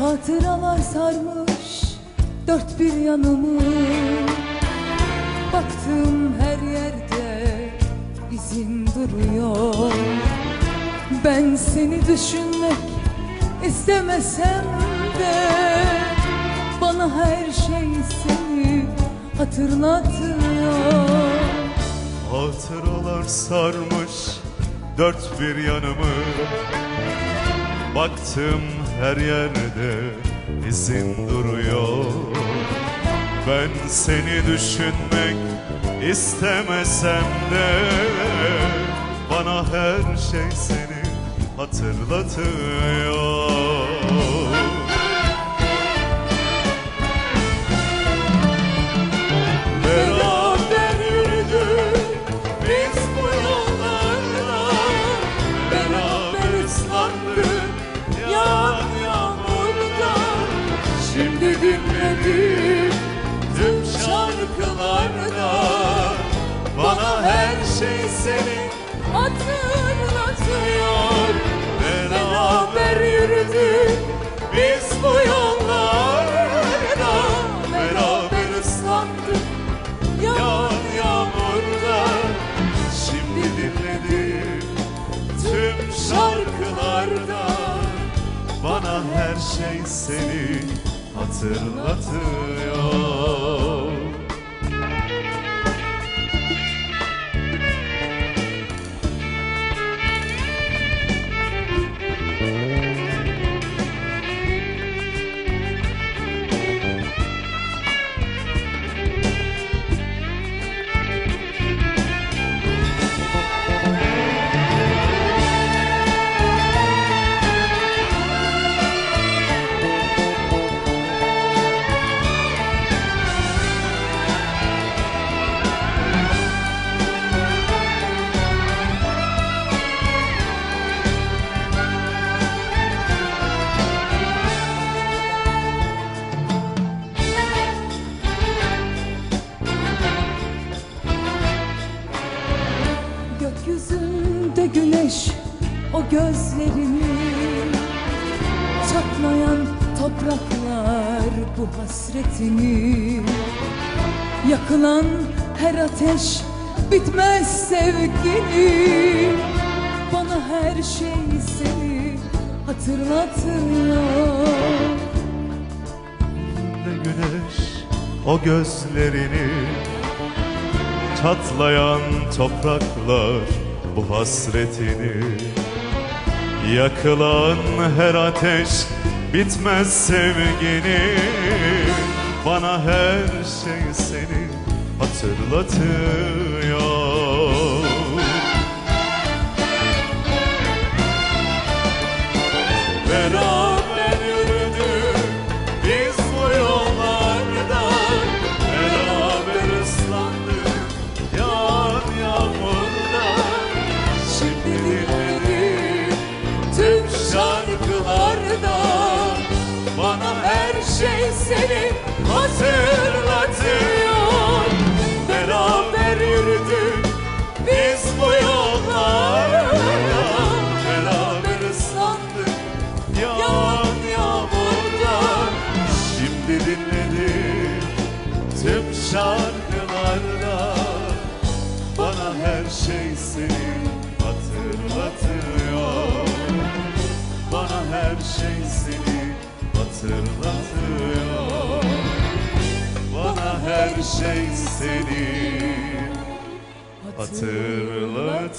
Hatıralar sarmış dört bir yanımı. Baktığım her yerde izin duruyor. Ben seni düşünmek istemesem de Bana her şey seni hatırlatıyor. Hatıralar sarmış dört bir yanımı. Baktım her yerde izin duruyor. Ben seni düşünmek istemesem de Bana her şey seni hatırlatıyor seni. Hatırlatıyor. Beraber yürüdük biz bu yollarda. Beraber ıslandık yağan yağmurda. Şimdi dinledim tüm şarkılarda. Bana her şey seni hatırlatıyor o gözlerini Çatlayan topraklar bu hasretini Yakılan her ateş bitmez sevgini Bana her şey seni hatırlatıyor. Ne güneş o gözlerini Çatlayan topraklar bu hasretini Yakılan her ateş bitmez sevgini. Bana her şey seni hatırlatıyor şarkılarda. Bana her şey seni hatırlatıyor. Beraber yürüdük biz bu yollarda Beraber ıslandık yağan yağmurda. Şimdi dinledim tüm şarkılarda. Bana her şey seni hatırlatıyor hatırlatıyor. Bana her şey seni hatırlatıyor